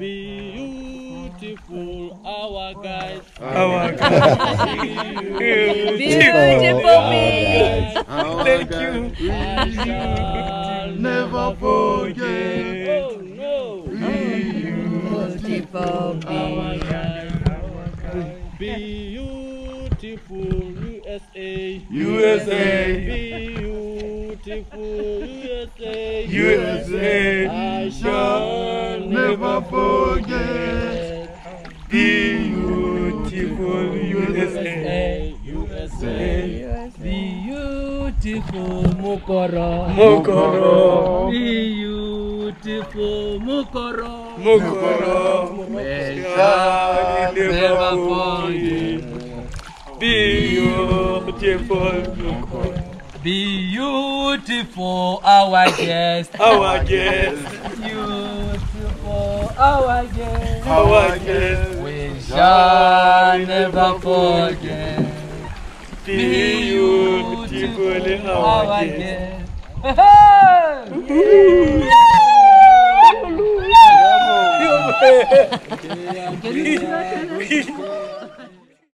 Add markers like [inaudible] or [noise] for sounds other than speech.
Beautiful, our guys. Our Beautiful me. Thank you. I shall Never forget. Oh no. Beautiful me. Our guys. Beautiful USA. USA. Beautiful USA. USA. I shall Never forget. Beautiful USA. USA. Beautiful Mukoro. Mokoro. Beautiful Mukoro. Mokoro. We shall never forget. Beautiful Mokoro. Be beautiful our guest. [laughs] Our guest. Beautiful our guest. Our guest. We shall never forget. Beautiful our our guest. guest.